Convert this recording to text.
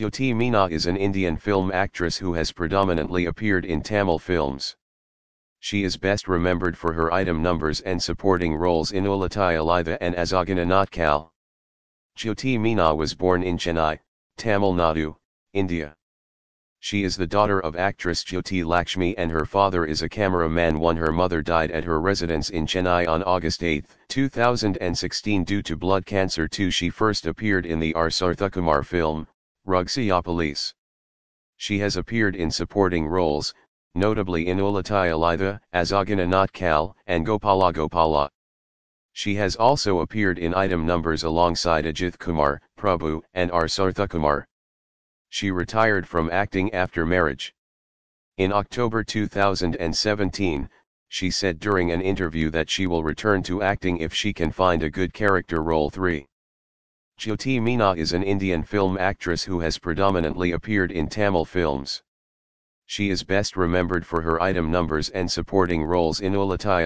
Jyothi Meena is an Indian film actress who has predominantly appeared in Tamil films. She is best remembered for her item numbers and supporting roles in Ullathai Alitha and Azhagana Natkal. Jyothi Meena was born in Chennai, Tamil Nadu, India. She is the daughter of actress Jyothi Lakshmi and her father is a cameraman when her mother died at her residence in Chennai on August 8, 2016 due to blood cancer too she first appeared in the R. Sarathkumar film, Ragasiya Police. She has appeared in supporting roles, notably in Ullathai Alitha, Azhagana Natkal and Gopala Gopala. She has also appeared in item numbers alongside Ajith Kumar, Prabhu and R. Sarathkumar. She retired from acting after marriage. In October 2017, she said during an interview that she will return to acting if she can find a good character role 3. Jyothi Meena is an Indian film actress who has predominantly appeared in Tamil films. She is best remembered for her item numbers and supporting roles in Alitha.